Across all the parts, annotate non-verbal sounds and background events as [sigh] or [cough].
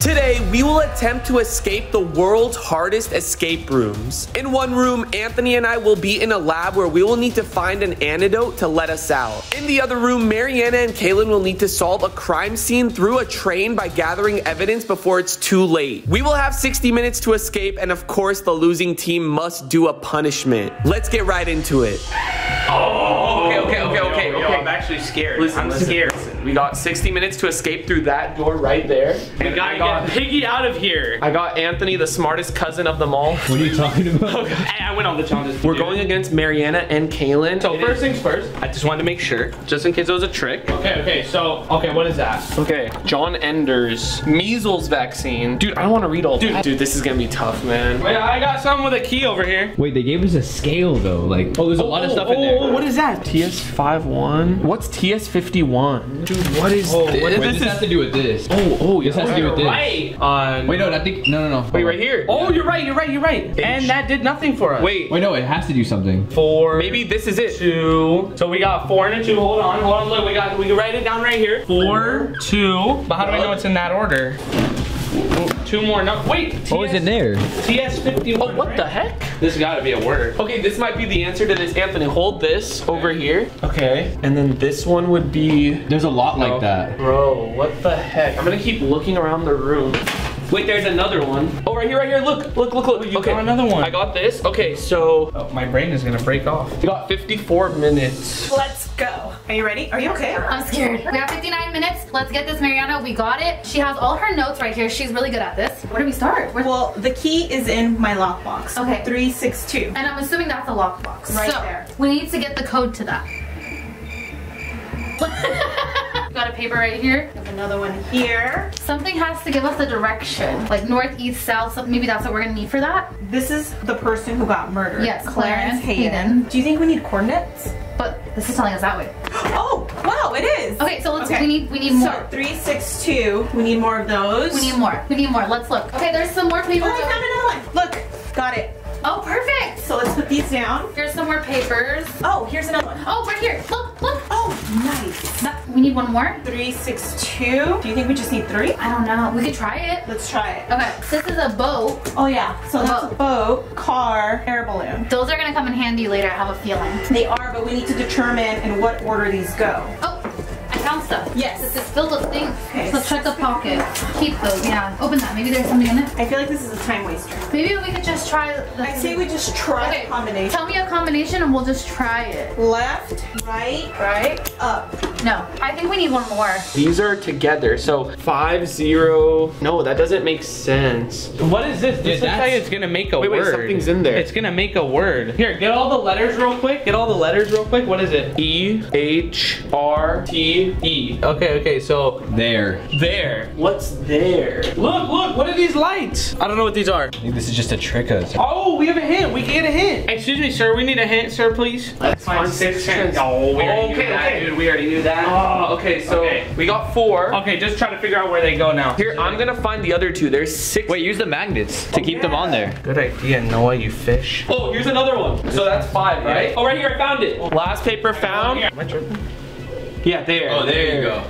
Today, we will attempt to escape the world's hardest escape rooms. In one room, Anthony and I will be in a lab where we will need to find an antidote to let us out. In the other room, Mariana and Kaylin will need to solve a crime scene through a train by gathering evidence before it's too late. We will have 60 minutes to escape, and of course, the losing team must do a punishment. Let's get right into it. Oh, okay, okay, okay, okay, Yo. I'm actually scared. Listen, I'm listen, scared. Listen. We got 60 minutes to escape through that door right there. We And gotta I got, get Piggy out of here. I got Anthony, the smartest cousin of them all. What are you talking about? [laughs] Hey, I went on the challenges. We're going against Mariana and Kaylin. So first things first, I just wanted to make sure, just in case it was a trick. Okay, okay, so, okay, what is that? Okay, John Enders, measles vaccine. Dude, I don't want to read all Dude. that. Dude, this is gonna be tough, man. Wait, I got someone with a key over here. Wait, they gave us a scale though. Like, oh, there's a oh, lot of stuff in oh, there. Oh, what is that? TS51? What's TS51? Dude, what is Oh, this? what is Wait, this this is- has to do with this. Oh, oh, This has to do with this. Right. On. Wait, no, I think no, no, no. Wait, right here. Oh, you're right, you're right, you're right. And that did nothing for us. Wait, Wait, no, it has to do something. Four. maybe this is it. two. So we got four and a two. Hold on, hold on. Look, we got we can write it down right here. Four, two. But how do I know it's in that order? Two more. No, wait. What was in there? TS fifty one. Oh, what the heck? This gotta be a word. Okay, this might be the answer to this. Anthony, hold this over here. Okay. And then this one would be There's a lot like that. Bro, what the heck? I'm gonna keep looking around the room. Wait, there's another one. Oh, right here, right here. Look, look, look, look. Oh, you okay, got another one. I got this. Okay, so Oh, my brain is gonna break off. we got 54 minutes. Let's go. Are you ready? Are you okay? I'm scared. We have 59 minutes. Let's get this, Mariana. We got it. She has all her notes right here. She's really good at this. Where do we start? Where- Well, the key is in my lockbox. Okay. 362. and I'm assuming that's a lockbox. Right so, there. We need to get the code to that. [laughs] paper right here. Have another one here. Something has to give us a direction, like north, east, south. So maybe that's what we're gonna need for that. This is the person who got murdered. Yes, Clarence Hayden. Hayden. Do you think we need coordinates? But this is telling us that way. Oh, wow, it is. Okay, so let's. Okay. We need. We need So more. 362. We need more of those. we need more. We need more. Let's look. Okay, there's some more papers. Oh, I found another one. Look, got it. oh, perfect. So let's put these down. Here's some more papers. Oh, here's another one. Oh, right here. Look, nice. That, we need one more. 362. Do you think we just need three? I don't know. We could try it. Let's try it. Okay, this is a boat. Oh, yeah. So that's Boat. a boat, car, air balloon. Those are gonna come in handy later, I have a feeling. They are, but we need to determine in what order these go. Oh, I found stuff. Yes. This is filled with things. Okay. So let's check the pocket. Keep those, yeah. Open that, maybe there's something in it. I feel like this is a time waster. Maybe we could just try the I say we just try Okay, a combination. Tell me a combination and we'll just try it. Left, right, Right? up. No, I think we need one more. These are together, so five zero. No, that doesn't make sense. What is this? This Yeah, looks like it's gonna make a Wait, wait, word. something's in there. It's gonna make a word. Here, get all the letters real quick. Get all the letters real quick. What is it? E H R T E. Okay, okay, so There. there. What's there? Look, look, what are these lights? I don't know what these are. I think this is just to trick us. Oh, we have a hint. We can get a hint. Excuse me, sir. We need a hint, sir, please. Let's find six trends. Oh, we already Okay, knew that, okay. dude. We already knew that. Oh, okay, so Okay. we got four. Okay, just try to figure out where they go now. Here, I'm gonna find the other two. There's six. Wait, use the magnets to keep them on there. Good idea, Noah, you fish. Oh, here's another one. So that's five, right? Oh, right here, I found it. Last paper found. Am I tripping? Yeah, there. Oh, there you go.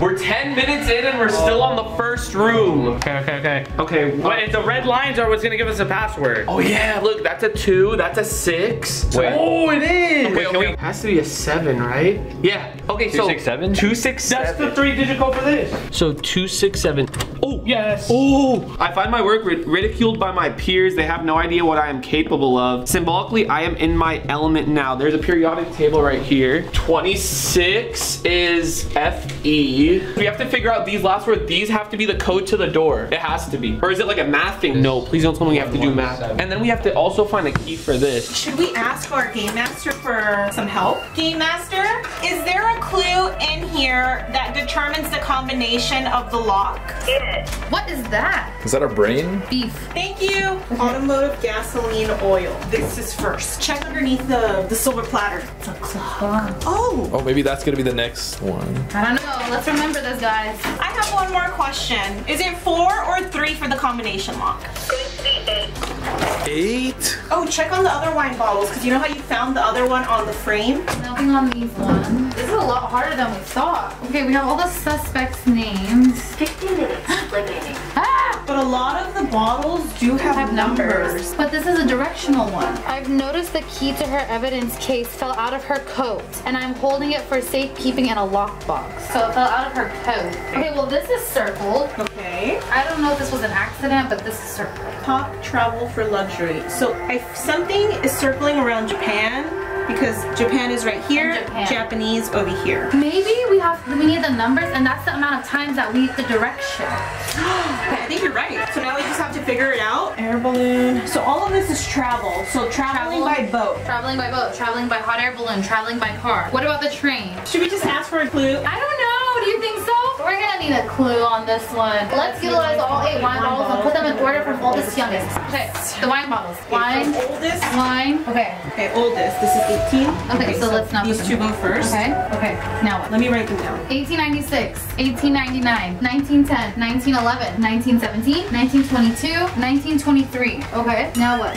We're 10 minutes in and we're still on the first room. Okay, okay, okay. Okay, what? What, the red lines are what's gonna give us a password. Oh yeah, look, that's a two, that's a six. Wait. Oh, it is. Okay, okay. Has to be a seven, right? Yeah. Okay, so 267? Two six That's seven. the three-digit code for this. So two six seven. Oh Yes. Oh! I find my work rid- ridiculed by my peers. They have no idea what I am capable of. Symbolically, I am in my element now. There's a periodic table right here. 26 is FE. We have to figure out these last words. These have to be the code to the door. It has to be. Or is it like a math thing? No, please don't tell me we have to do math. And then we have to also find a key for this. Should we ask our game master for some help? Game master, is there a clue in here that determines the combination of the lock? What is that? Is that our brain? Beef. Thank you. Automotive gasoline oil. This is first. Check underneath the, the silver platter. It's a clock. Oh, Oh, maybe that's gonna be the next one. I don't know. Let's remember this, guys. I have one more question. Is it four or three for the combination lock? Eight. Oh, check on the other wine bottles because you know how you found the other one on the frame? Nothing on these ones. This is a lot harder than we thought. Okay, we have all the suspects' names. 15 minutes remaining. Ah! But a lot of the bottles do have, have numbers. But this is a directional one. I've noticed the key to her evidence case fell out of her coat, and I'm holding it for safekeeping in a lockbox. So it fell out of her coat. Okay, well this is circled. Okay. I don't know if this was an accident, but this is circled. Top travel for luxury. So if something is circling around Japan because Japan is right here, Japanese over here. Maybe we have we need the numbers, and that's the amount of times that we the direction. Okay, [gasps] I think you're right. So now we just have to figure it out. Air balloon. So all of this is travel. So traveling Travel. by boat. Traveling by boat, traveling by hot air balloon, traveling by car. What about the train? Should we just ask for a clue? I don't know. Do you think so? We're gonna need a clue on this one. Let's utilize all eight wine bottles and put them in order from oldest to youngest. Okay, the wine bottles. Wine, From oldest. wine. Okay. Okay, oldest. This is 18. Okay, so let's not These put two them- go first. Okay. Okay. Now what? Let me write them down. 1896, 1899, 1910, 1911, 1917, 1922, 1923. Okay, now what?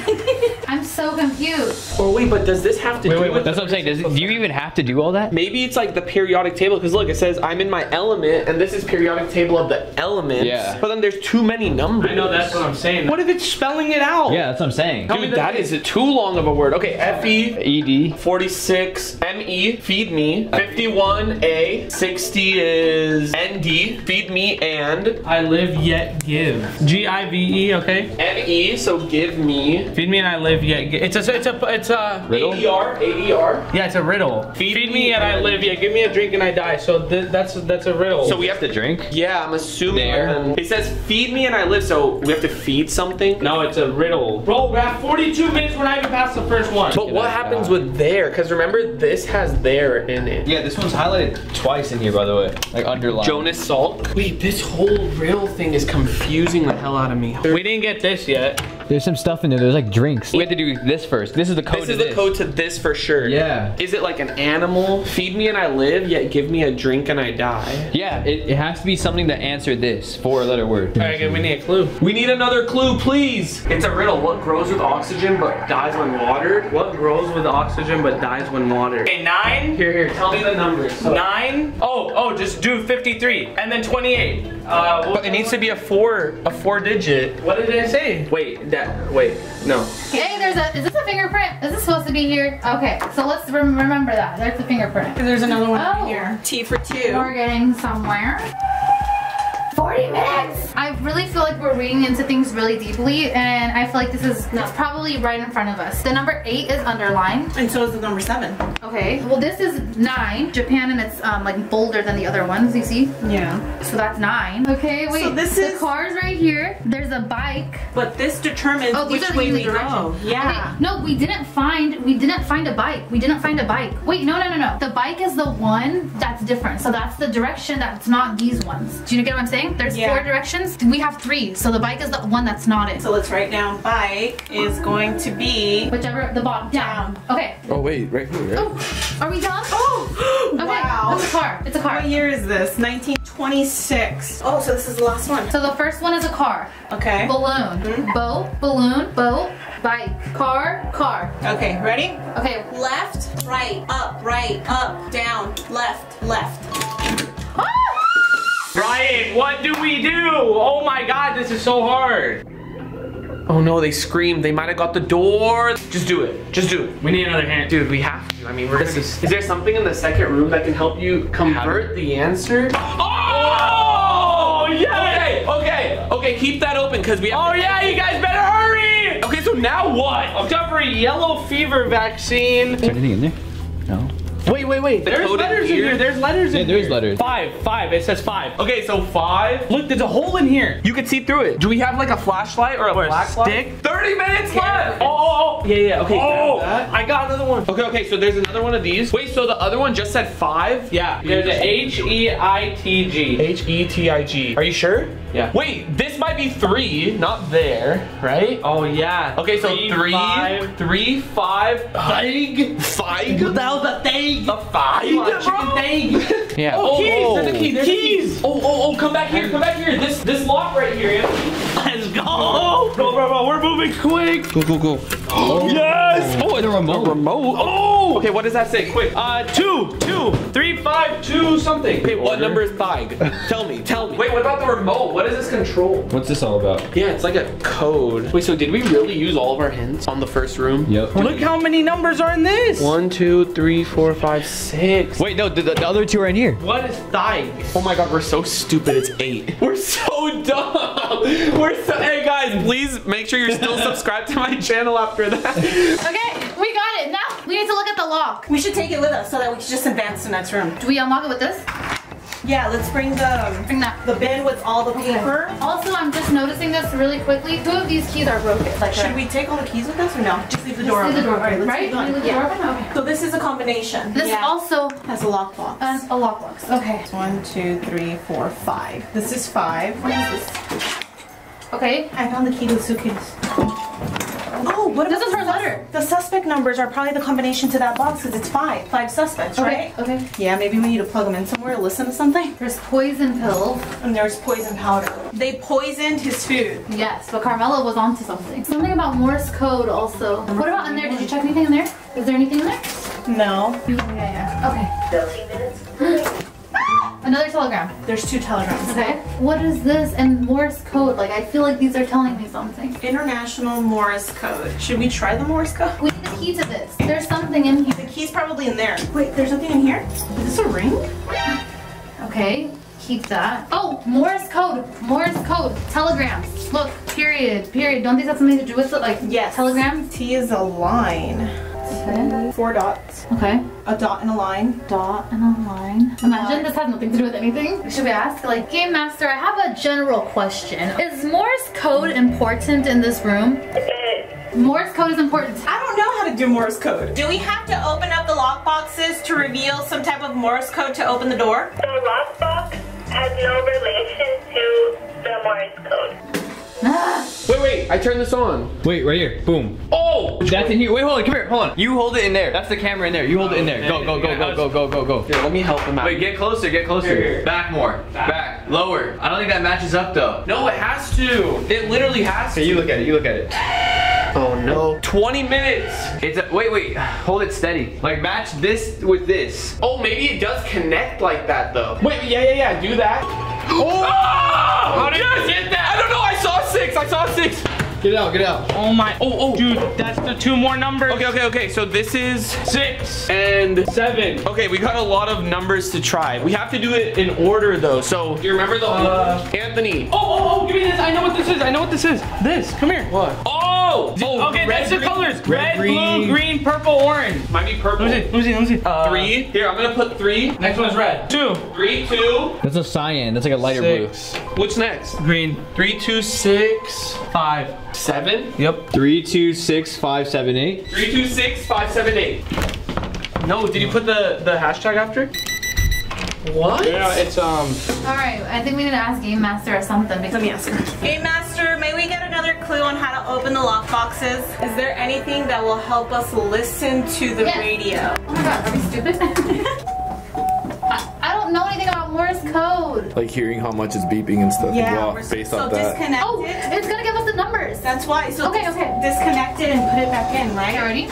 [laughs] I'm so confused. Or wait, but does this have to Wait, do wait, with that's what I'm saying. Does, do you even have to do all that? Maybe it's like the periodic table because look, it says I'm in my element, and this is periodic table of the elements. Yeah. But then there's too many numbers. I know that's what I'm saying. What if it's spelling it out? Yeah, that's what I'm saying. Dude, that is too long of a word. Okay, F E ED. 46 ME, feed me. 51A, 60 is ND, feed me and I live yet give. G I V E. Okay. ME, so give me. Feed me and I live yet give. It's a it's a it's a Riddle? ADR, ADR. yeah it's a riddle. Feed Feed, me me and I live yet give me a drink and I die. So th- that's that's a riddle. So we have To drink? Yeah, I'm assuming. There. It says feed me and I live, so we have to feed something. no, it's a riddle. Bro, we're at 42 minutes. We're not even past the first one. But what happens with there? Because remember, this has there in it. Yeah, this one's highlighted twice in here, by the way. Like underlined. Jonas Salk. Wait, this whole riddle thing is confusing the hell out of me. We didn't get this yet. There's some stuff in there. There's like drinks. We have to do this first. This is the code This to is the this. code to this for sure. Yeah. Is it like an animal? Feed me and I live, yet give me a drink and I die. Yeah, it, it has to be something to answer this four letter word. All right, good. We need a clue. We need another clue, please. It's a riddle. What grows with oxygen but dies when watered? What grows with oxygen but dies when watered? Okay, nine. Here, here. Tell me the numbers. So- Nine. Oh, oh, just do 53 and then 28. Uh, what, But it needs to be a four, a four digit. what did it say? Wait, that. Wait, no. Hey, there's a. Is this a fingerprint? Is this supposed to be here? Okay, so let's rem- remember that. There's a fingerprint. There's another one Oh. here. T for two. We're getting somewhere. 40 minutes! I really feel like we're reading into things really deeply, and I feel like this is it's probably right in front of us. The number eight is underlined. And so is the number seven. Okay. Well, this is nine. Japan, and it's um, like bolder than the other ones. You see? Yeah. So that's nine. Okay. Wait. So this the is- cars right here. There's a bike. But this determines Oh, which way we direction. go. Yeah. Okay, no, we didn't find we didn't find a bike. We didn't find a bike. Wait, no, no, no, no. The bike is the one that's different. So that's the direction that's not these ones. Do you get what I'm saying? There's Yeah. four directions. We have three. So the bike is the one that's not it. So let's write down bike is going to be. Whichever the bottom down. Okay. Oh wait, right here. Right? Oh, are we done? [gasps] Oh! [gasps] Okay. wow. It's a car. It's a car. What year is this? 1926. Oh, so this is the last one. So the first one is a car. Okay. Balloon. Boat. Balloon. Boat. Bike. Car. Car. Okay, ready? Okay. Left, right, up, right, up, down, left, left. [gasps] Ah! Ryan, what do we do? Oh my god, this is so hard. Oh no, they screamed. They might have got the door. Just do it. Just do it. We need another hand. Dude, we have to. I mean, we're gonna be. Is there something in the second room that can help you convert the answer? Oh! oh, yeah. Okay, okay, okay. Keep that open because we have. Oh to- yeah, you guys better hurry. Okay, so now what? I'm done for a yellow fever vaccine. Is there anything in there? No. Wait, wait, wait. The There's code letters in here. There's letters Yeah, in there's here. letters. Five, five. It says five. Okay, so five. Look, there's a hole in here. You can see through it. Do we have like a flashlight or a Or a black stick? Thirty minutes left. Oh, oh, oh. Yeah, yeah. Okay. Oh. I got another one. Okay, okay. So there's another one of these. Wait, so the other one just said five? Yeah, there's a H E I T G. H E T I G. Are you sure? Yeah. Wait, this might be three, not there, right? Oh yeah. Okay, so three, five. three, five, fig, fig. What the hell's a thing? A fig, bro. Yeah. Oh, oh, keys. oh. There's a key. There's a key. Oh, oh, oh! Come back here. Come back here. This, this lock right here. Yeah? Let's go. Go, bro, bro. We're moving quick. Go, go, go. Oh, [gasps] Yes. Oh, it's a remote. Remote. Oh. Okay, what does that say? Quick. Uh, two, two, three, five, two, something. Okay, what number is five? [laughs] tell me, tell me. Wait, what about the remote? What is this control? What's this all about? Yeah, it's like a code. Wait, so did we really use all of our hints on the first room? Yep. Look how many numbers are in this. One, two, three, four, five, six. Wait, no, the, the other two are in here. What is thigh? Oh my god, we're so stupid. It's eight. [laughs] We're so dumb. [laughs] We're so. Hey guys, please make sure you're still subscribed to my channel after that. Okay, we got it. Now we need to look at the lock. We should take it with us so that we can just advance to the next room. Do we unlock it with this? Yeah, let's bring the um, Bring that. the bin with all the paper. Also, I'm just noticing this really quickly. Two of these keys are broken. Like, Should uh, we take all the keys with us or no? Just leave the door leave open. the door All right, let's right? Leave the door open? Okay. So this is a combination. This yeah. also has a lockbox. has a lockbox. Okay. One, two, three, four, five. This is five. What is this? Okay. I found the key to the suitcase. Oh, what This about is her letter. The suspect numbers are probably the combination to that box because it's five. Five suspects, right? Okay. Okay. Yeah, maybe we need to plug them in somewhere to listen to something. There's poison pills. And there's poison powder. They poisoned his food. Yes, but Carmela was onto something. Something about Morse code also. What about in there? Did you check anything in there? Is there anything in there? No. Yeah, yeah. Okay. 13 minutes. [gasps] [laughs] Another telegram. There's two telegrams. Okay. What is this? And Morse code? Like, I feel like these are telling me something. International Morse code. Should we try the Morse code? We need the key to this. There's something in here. The key's probably in there. Wait, there's nothing in here? Is this a ring? Okay. Keep that. Oh, Morse code. Morse code. Telegrams. Look. Period. Period. Don't these have something to do with it? Like, Yes. telegrams? T is a line. Okay. Four dots. Okay. A dot and a line. dot and a line. Imagine this has nothing to do with anything. Should we ask? Like, Game Master, I have a general question. Is Morse code important in this room? Morse code is important. I don't know how to do Morse code. Do we have to open up the lock boxes to reveal some type of Morse code to open the door? The lock box has no relation to the Morse code. [gasps] Wait, wait, I turned this on. Wait, right here. Boom. Oh! That's in here. Wait, hold on. Come here. Hold on. You hold it in there. That's the camera in there. You hold it in there. Go, go, go, go, go, go, go, go. Here, let me help him out. Wait, get closer. Get closer. Back more. Back. Lower. I don't think that matches up though. No, it has to. It literally has Okay, to. you look at it. You look at it. Oh no. 20 minutes. It's a, wait, wait. Hold it steady. Like match this with this. Oh, maybe it does connect like that though. Wait, yeah, yeah, yeah. Do that. [gasps] Oh! How did you get that? I don't know. I saw six. I saw six. Get it out. Get it out. Oh my. Oh, oh. Dude, that's the two more numbers. Okay, okay, okay. So this is Six. and Seven. Okay, we got a lot of numbers to try. We have to do it in order though. So do you remember the Uh, Anthony? Oh, oh, oh, give me this. I know what this is. I know what this is. This. Come here. What? Oh! Oh okay, red, that's the colors. red, Red, green. blue, green, purple, orange. Might be purple. Let me see. Let me see. Let me see. Uh, Three. Here, I'm gonna put three. Next one is red. Two. Three, two. That's a cyan. That's like a lighter Six. What's next? Green. Three, two, six, Five. seven. Yep. blue. Three, two, six, five, seven, eight. Three, two, six, five, seven, eight. No, did you put the the hashtag after? What? Yeah, it's um. All right, I think we need to ask Game Master or something. Let me ask her. Game Master, may we get another clue on how to open the lock boxes? Is there anything that will help us listen to the Yes. radio? Oh my god, are we stupid? I, [laughs] I don't know anything about Morse code. Like hearing how much it's beeping and stuff. Yeah, well, we're based so off that. disconnected. Oh, it's gonna give us the numbers. That's why. So Okay, dis- okay. disconnect it and put it back in, right? Okay, ready?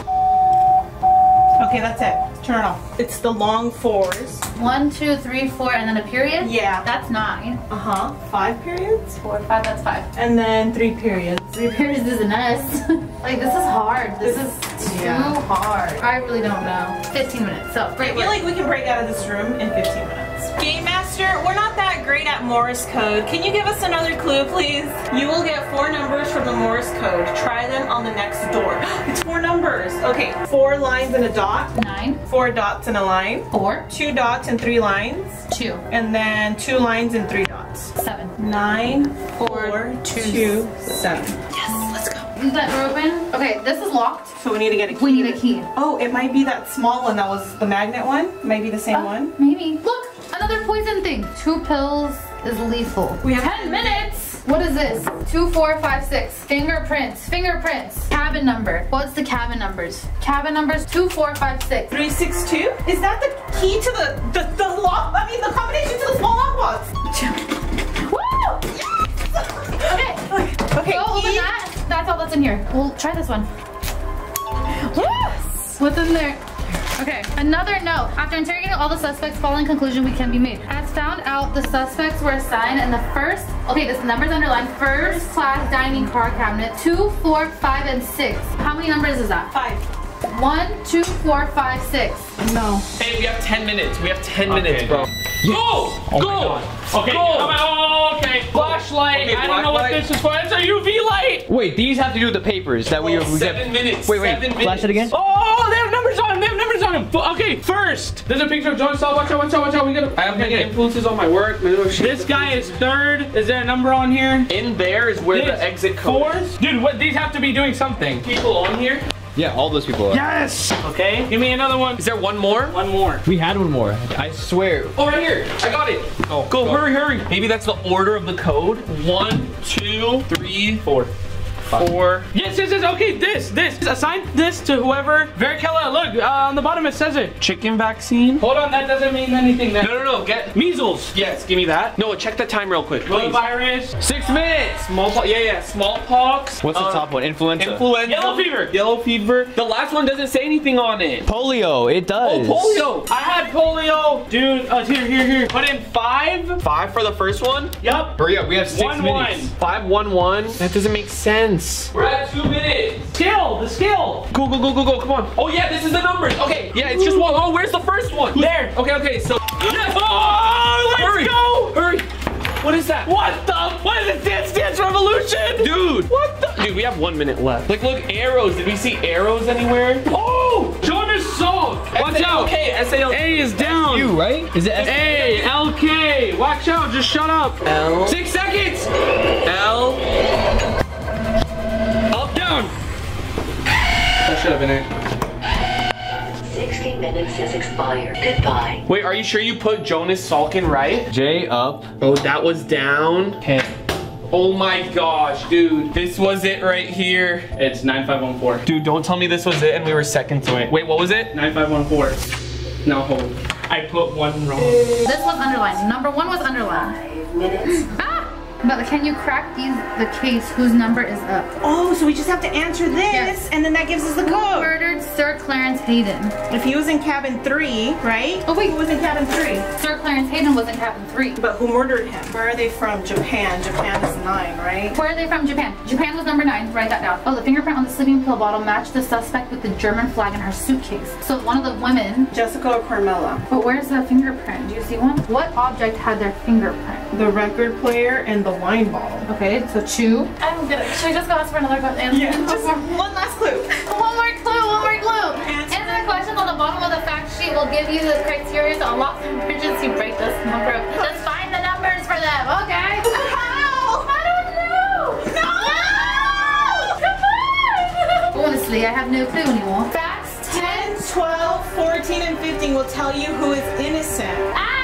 Okay, that's it. Turn it off. It's the long fours. One, two, three, four, and then a period? Yeah. That's nine. Uh huh. Five periods. Four, five, that's five. And then three periods. Three periods is an S. [laughs] like, this is hard. This is too Yeah. hard. I really don't know. 15 minutes, so I feel work. like we can break out of this room in 15 minutes. Game Master, we're not that great at Morse code. Can you give us another clue, please? You will get four numbers from the Morse code. Try them on the next door. It's [gasps] four numbers. Okay, four lines and a dot, Nine, four dots and a line, four, two dots and three lines, two, and then two lines and three dots. seven. Nine, Four, four, two, two, seven. Yes, let's go. Is that door open? Okay, this is locked. So we need to get a key. We need a key. Oh, it might be that small one that was the magnet one. Maybe the same Oh, one. Maybe. Look, another poison thing. Two pills is lethal. We have 10 minutes. What is this? Two, four, five, six. Fingerprints. Fingerprints. Cabin number. What's the cabin numbers? Cabin numbers two, four, five, six. 362? Is that the key to the, the, the lock? I mean, the combination to the small lock box. [laughs] Woo! Okay. Okay, that's in here. We'll try this one. Yes! What's in there? Okay, another note. After interrogating all the suspects, following conclusion we can be made. As found out, the suspects were assigned in the first, okay, this number's underlined, first class dining car cabinet, two, four, five, and six. How many numbers is that? Five. One, two, four, five, six. No. Hey, we have 10 minutes. We have 10 Okay. minutes, bro. Go! Oh Go! Okay, Go! come on. Oh, oh okay. Flashlight. Okay, I don't know what light. this is for. It's a UV light. Wait, these have to do with the papers that we, oh, we Seven get. minutes. Wait, wait. Seven Flash it again. Oh, Okay, first, there's a picture of Jonas Salk. Watch out, watch out, watch out. We gotta. I have okay, many okay. influences on my work. man. Shit. This guy is third. Is there a number on here? In there is where This, the exit code is. Fourth? Dude, what? These have to be doing something. People on here? Yeah, all those people are. Yes. Okay, give me another one. Is there one more? One more. We had one more. I swear. Oh, right here. I got it. Oh, Go, hurry, hurry. Maybe that's the order of the code. One, two, three, four. Four. Yes, yes, yes. Okay, this, this. Assign this to whoever. Varicella, look, uh, on the bottom it says it. Chicken vaccine? Hold on, that doesn't mean anything. That No, no, no. Get. measles. Yes, give me that. No, check the time real quick, please. Rotavirus. Six minutes. Smallpox. Yeah, yeah. Smallpox. What's the uh, top one? Influenza. Influenza. Yellow fever. Yellow fever. The last one doesn't say anything on it. polio. It does. Oh, polio. I had polio. Dude, uh, here, here, here. Put in five. Five for the first one. Yup. Hurry up. We have six One, minutes. one. Five, one, one. That doesn't make sense. We're at two minutes. Skill, the skill. Go, go, go, go, go. Come on. Oh, yeah, this is the numbers. Okay. Yeah, it's just one. Oh, where's the first one? There. Okay, okay. So. Yes. Oh, let's Hurry. go. Hurry. What is that? What the? What is it? Dance Dance Revolution? Dude. What the? Dude, we have one minute left. Like, look, arrows. Did we see arrows anywhere? Oh, Jonas Salk. Watch out. Okay, S-A-L. A is down. You right? Is it? S- A, L, K. Watch out. Just shut up. L. Six seconds. L. should have been it. 60 minutes has expired. Goodbye. Wait, are you sure you put Jonas Salkin right? J up. Oh, that was down. Okay. Oh my gosh, dude. This was it right here. It's 9514. Dude, don't tell me this was it and we were seconds away. Wait, what was it? 9514. Now hold. I put one wrong. This was underlined. Number one was underlined. Five minutes. Ah! But can you crack these the case whose number is up? Oh, so we just have to answer this, Yes. and then that gives us the Who code. murdered Sir Clarence Hayden? If he was in cabin three, right? Oh, wait. who was in cabin three? Sir Clarence Hayden was in cabin three. But who murdered him? Where are they from? Japan. Japan is nine, right? Where are they from? Japan. Japan was number nine. Write that down. Oh, the fingerprint on the sleeping pill bottle matched the suspect with the German flag in her suitcase. So one of the women. Jessica or Carmela? But where's the fingerprint? Do you see one? What object had their fingerprint? The record player and the wine bottle. Okay, so two. I'm gonna. Should I just go ask for another question? Just one last clue. One more clue, one more clue. Answer. Answer the questions on the bottom of the fact sheet will give you the criteria to unlock the emergency brake this number. Just find the numbers for them, okay? [laughs] How? I don't know. No! Come on! Honestly, I have no clue anymore. Facts 10, 12, 14, and 15 will tell you who is innocent. Ah,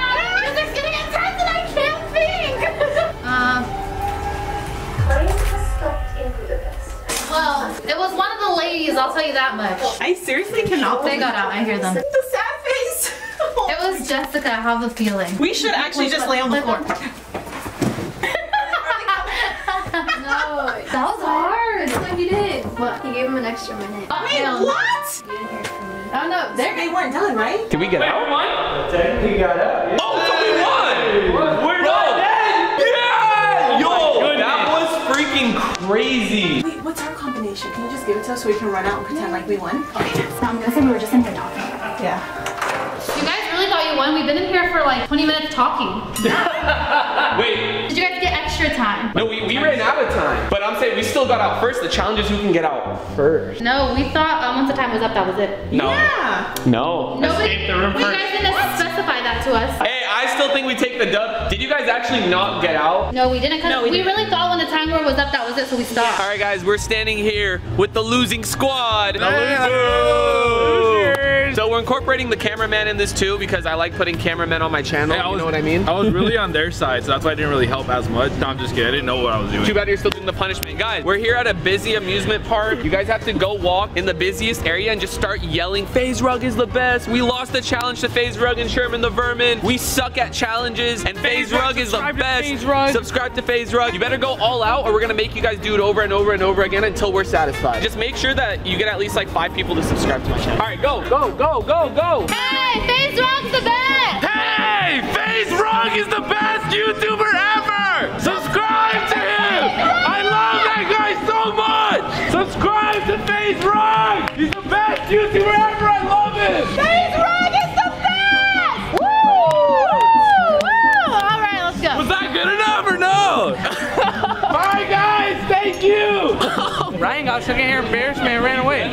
well, it was one of the ladies, I'll tell you that much. I seriously cannot They got out, I hear them. the sad face. [laughs] Oh it was Jessica, I have a feeling. we should actually just lay on the floor. [laughs] no, that was hard. What he did? What? He gave him an extra minute. Oh, Wait, hell no. what? You didn't hear from me. Oh no, they're They weren't done, right? Did we get out? One. Technically got up. Oh, so we won! We're Bro. not dead. Yeah! Oh Yo, that was freaking crazy. Wait, what's our combination? Can you just give it to us so we can run out and pretend like we won? Okay. I'm gonna say we were just in here talking. Yeah. You guys really thought you won? We've been in here for like 20 minutes talking. [laughs] Wait, Did you guys get extra time? no, we, we ran out of time. But I'm saying we still got out first. The challenge is who can get out first. No, we thought um, once the time was up, that was it. No. Yeah. No. Nobody, Escape the room you guys didn't specify that to us. Hey, I still think we take the dub. Did you guys actually not get out? No, we didn't. Cause No, we we, didn't. really thought when the timer was up, that was it, so we stopped. All right, guys, we're standing here with the losing squad. losers. So we're incorporating the cameraman in this too because I like putting cameramen on my channel. Hey, I you was- know what I mean? [laughs] I was really on their side, so that's why I didn't really help as much. No, I'm just kidding. I didn't know what I was doing. Too bad you're still doing the punishment. Guys, we're here at a busy amusement park. You guys have to go walk in the busiest area and just start yelling, FaZe Rug is the best. We lost the challenge to FaZe Rug and Sherman the Vermin. We suck at challenges and FaZe Rug is the best. Subscribe to FaZe Rug. You better go all out or we're gonna make you guys do it over and over and over again until we're satisfied. Just make sure that you get at least like five people to subscribe to my channel. All right, go, go, go, go, go. Go. Hey, FaZe Rug's the best! Hey, FaZe Rug is the best YouTuber ever! Subscribe to him! I love that guy so much! Subscribe to FaZe Rug! He's the best YouTuber ever! I love him! FaZe Rug is the best! Woo! Woo! woo. All right, let's go. Was that good enough or no? [laughs] Bye guys, thank you! [laughs] Ryan got stuck second hair embarrassment and ran away.